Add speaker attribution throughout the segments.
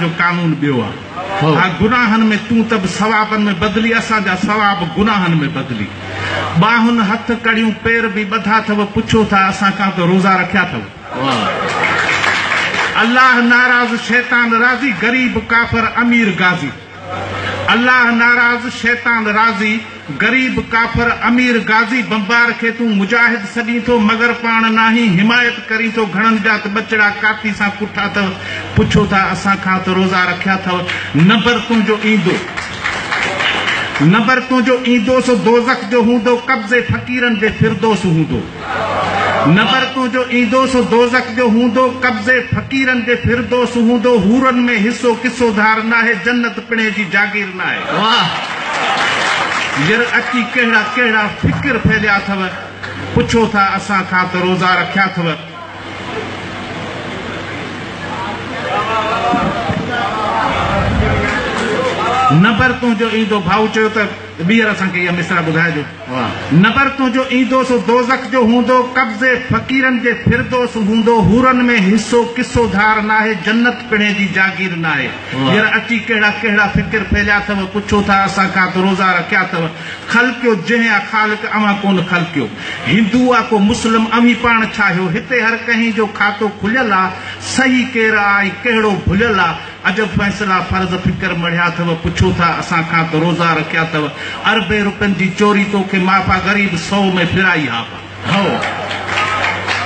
Speaker 1: جو قانون بیو آ گناہن میں تو تب سوابن میں بدلی اسا جا سواب گناہن میں بدلی باہن حت کڑیوں پیر بھی بدھا تھا وہ پچھو تھا اسا کہاں تو روزہ رکھیا تھا
Speaker 2: وہ
Speaker 1: اللہ ناراض شیطان راضی گریب کافر امیر گازی اللہ ناراض شیطان راضی غریب کافر امیر گازی بمبار کے تو مجاہد سگی تو مگر پان نہ ہی حمایت کری تو گھنن جات بچڑا کاتی سا کٹھا تھا۔ پچھو تھا اسا کھا تو روزہ رکھیا تھا۔ نمبر تم جو این دو نمبر تو جو این دو سو دوزک جو ہوں دو قبض فقیرن جے پھر دو سو ہوں دو نمبر تو جو این دو سو دوزک جو ہوں دو قبض فقیرن جے پھر دو سو ہوں دو ہورن میں حصو کسو دھارنا ہے جنت پنے جی جاگیرنا ہے هينئر اچي ڪهڙا ڪهڙا فڪر فيليا اٿو پڇو ٿا اسان کان ته روزا رکيا اٿو نمبر تنهنجو ايندو ڀائو چيو ته بیئر اساں کے یہ مصرہ بدھائے جو۔ نبر تو جو ایدو سو دوزک جو ہوں دو قبض فقیرن جے فردو سو ہوں دو ہورن میں حصو کسو دھار نہ ہے جنت پڑھے جی جاگیر نہ ہے۔ یہ اچھی کہڑا کہڑا فکر پھیلیا تھا وہ کچھو تھا اساں کا تو روزہ رکھیا تھا۔ خلقیو جہیں خالق اما کون خلقیو؟ ہندو آ کو مسلم امی پان چاہیو ہتے ہر کہیں جو کھاتو کھلیلا صحیح کہہ رہا ہے کہڑو بھلیلا اج فیصلہ فرض فکر مڑیا او پچھو تھا روزہ رکھیا او اربے روپن جی چوری تو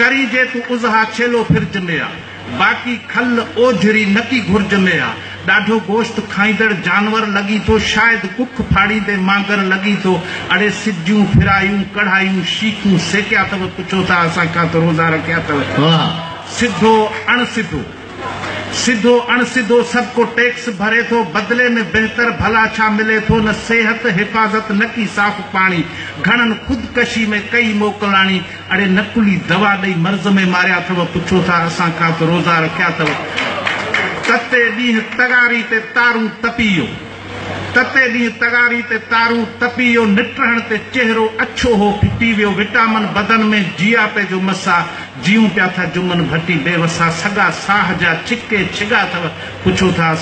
Speaker 1: ڪري جي تون ازها ڇيلو فرج ۾ آهي باقي کل اوجهري نڪي گهرج ۾ آهي ڏاڍو گوشت کائيندڙ جانور لڳي ٿو شايد ڪک فاڙيندي مانگر لڳي ٿو. اڙي سجون فرايون ڪڙهايون شيکون سيڪيا اٿو پڇو ٿا اسان کان ته روزا رکيا اٿو؟ سڌو اڻسڌو سڌو اڻسڌو سڀ ڪو ٽيڪس ڀري ٿو بدلي ۾ بهتر ڀلا ڇا ملي ٿو نه صحت حفاظت نه ڪه صاف پاڻي. گهڻن خودڪشي ۾ ڪئي موڪلاڻي. اڙي نڪلي دوا ڏيئي مرض ۾ ماريا اٿو پڇو ٿا اسان کان ته روزا رکيا اٿو تتي ڏينهن تگاري تي تارون تپييو. تتي ڏينهن تگاري تي تارون تپييو نٽهڻ تي چهرو اڇو هو ڦٽي ويو. وٽامن بدن ۾ جيا پي جو مسا جیوں پیا تھا جمن بھٹی بے وسا سگا سا چھ چا پوچھو تھا۔